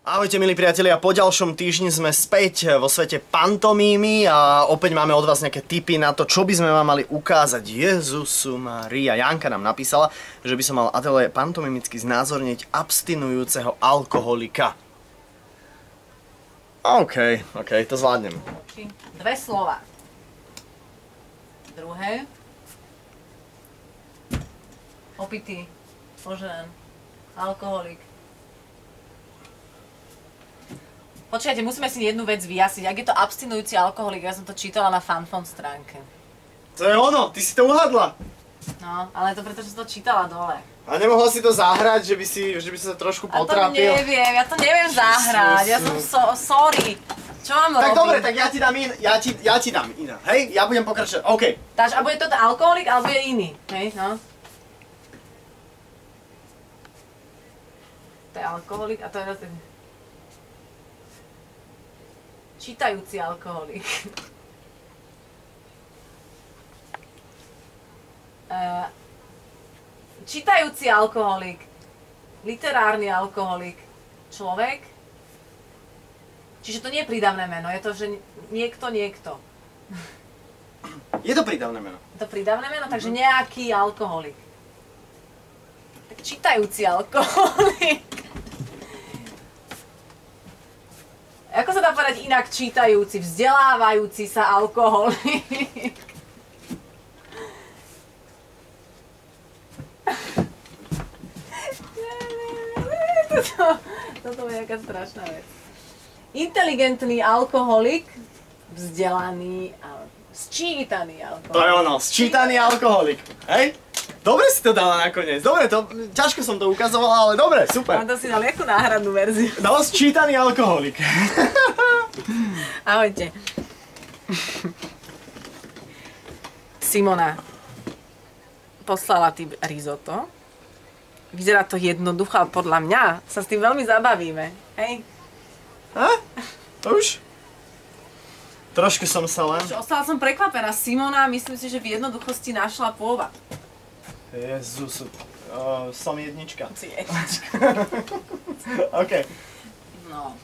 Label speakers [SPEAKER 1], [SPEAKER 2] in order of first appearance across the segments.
[SPEAKER 1] Ahojte milí priatelia, po ďalšom týždni sme späť vo svete pantomímy a opäť máme od vás nejaké tipy na to, čo by sme vám mali ukázať. Jezusu Maria. Janka nám napísala, že by som mal atelier pantomimicky znázorniť abstinujúceho alkoholika. OK, OK, to zvládnem.
[SPEAKER 2] Dve slova. Druhé. Opitý, požen, alkoholik. Počkajte, musíme si jednu vec vyjasniť. Ak je to abstinujúci alkoholik, ja som to čítala na fanfon stránke.
[SPEAKER 1] To je ono, ty si to uhadla.
[SPEAKER 2] No, ale to preto, že som to čítala dole.
[SPEAKER 1] A nemohla si to zahrať, že by si, že by si sa trošku
[SPEAKER 2] A to
[SPEAKER 1] potrápil?
[SPEAKER 2] neviem, ja to neviem zahrať, ja som so, sorry. Čo mám
[SPEAKER 1] Tak
[SPEAKER 2] robiť?
[SPEAKER 1] dobre, tak ja ti dám in, ja ti, ja ti dám iná, hej? Ja budem pokračovať, OK.
[SPEAKER 2] Takže, a bude to alkoholik, alebo je iný, hej, no? To je alkoholik a to je. Čítajúci alkoholik. Eh, Čítajúci alkoholik. Literárny alkoholik. Človek. Čiže to nie je prídavné meno, je to, že niekto, niekto.
[SPEAKER 1] Je to prídavné meno.
[SPEAKER 2] Je to prídavné meno, takže nejaký alkoholik. Tak čítajúci alkoholik. Ako sa dá povedať inak čítajúci, vzdelávajúci sa alkoholik? Toto, toto je nejaká strašná vec. Inteligentný alkoholik, vzdelaný a sčítaný
[SPEAKER 1] To
[SPEAKER 2] alkoholik.
[SPEAKER 1] je ono, sčítaný alkoholik, hej? Dobre si to dala nakoniec, dobre, to, ťažko som to ukazovala, ale dobre, super.
[SPEAKER 2] to si dal jakú náhradnú verziu.
[SPEAKER 1] Dala sčítaný alkoholik.
[SPEAKER 2] Ahojte. Simona poslala ty risotto. Vyzerá to jednoducho, ale podľa mňa sa s tým veľmi zabavíme. Hej?
[SPEAKER 1] Ha? Už? Trošku som sa len...
[SPEAKER 2] Ostala som prekvapená. Simona, myslím si, že v jednoduchosti našla pôvab.
[SPEAKER 1] Jezus, uh, som jednička.
[SPEAKER 2] Si jednička.
[SPEAKER 1] OK.
[SPEAKER 2] No.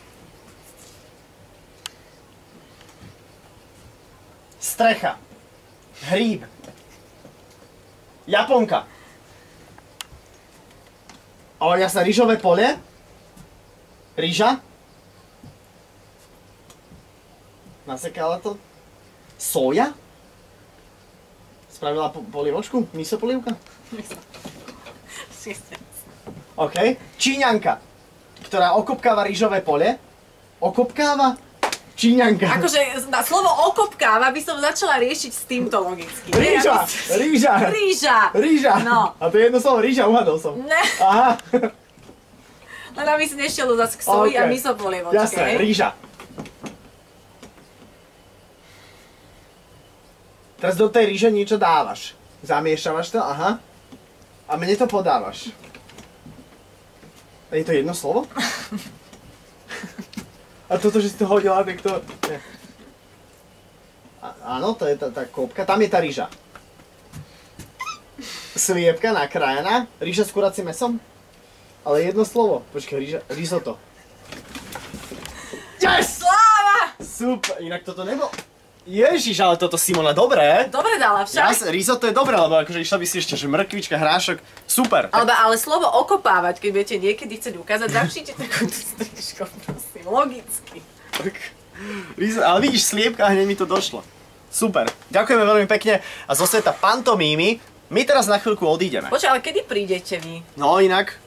[SPEAKER 1] Strecha. Hríb. Japonka. O, jasné, rýžové pole. Rýža. Nasekala to. Soja. Spravila po- polievočku? Miso polievka? OK. Číňanka, ktorá okopkáva rýžové pole. Okopkáva? Číňanka.
[SPEAKER 2] Akože na slovo okopkáva by som začala riešiť s týmto logicky. Nie,
[SPEAKER 1] Rýža,
[SPEAKER 2] aby-
[SPEAKER 1] rýža.
[SPEAKER 2] Rýža.
[SPEAKER 1] Rýža.
[SPEAKER 2] No.
[SPEAKER 1] A to je jedno slovo, rýža, uhadol som.
[SPEAKER 2] Ne,
[SPEAKER 1] Aha.
[SPEAKER 2] len aby si nešiel zase k soji a
[SPEAKER 1] OK.
[SPEAKER 2] miso polievočke.
[SPEAKER 1] Jasné,
[SPEAKER 2] hej?
[SPEAKER 1] Teraz do tej rýže niečo dávaš. Zamiešavaš to, aha. A mne to podávaš. A je to jedno slovo? A toto, že si to hodila, tak to... Nie. A- Áno, to je tá, tá kôpka. Tam je tá rýža. Sliepka nakrájaná. Rýža s kuracím mesom? Ale jedno slovo. Počkaj, rýža, risotto. Yes!
[SPEAKER 2] Sláva!
[SPEAKER 1] Super, inak toto nebolo... Ježiš, ale toto Simona, dobré.
[SPEAKER 2] Dobre dala však.
[SPEAKER 1] Jas, risotto je dobré, lebo akože išla by si ešte, že mrkvička, hrášok, super.
[SPEAKER 2] Ale, ale slovo okopávať, keď budete niekedy chcieť ukázať, zapšite takúto strižko, prosím, logicky.
[SPEAKER 1] Tak, ale vidíš, sliepka, hneď mi to došlo. Super, ďakujeme veľmi pekne a zo sveta pantomímy my teraz na chvíľku odídeme.
[SPEAKER 2] Počkaj, ale kedy prídete vy?
[SPEAKER 1] No inak,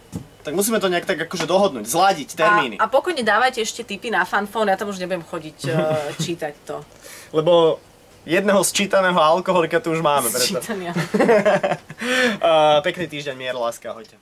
[SPEAKER 1] tak musíme to nejak tak akože dohodnúť, zladiť termíny.
[SPEAKER 2] A, a pokojne dávajte ešte tipy na fanfón, ja tam už nebudem chodiť uh, čítať to.
[SPEAKER 1] Lebo jedného sčítaného alkoholika tu už máme.
[SPEAKER 2] Čítania.
[SPEAKER 1] Uh, pekný týždeň, mier, láska, ahojte.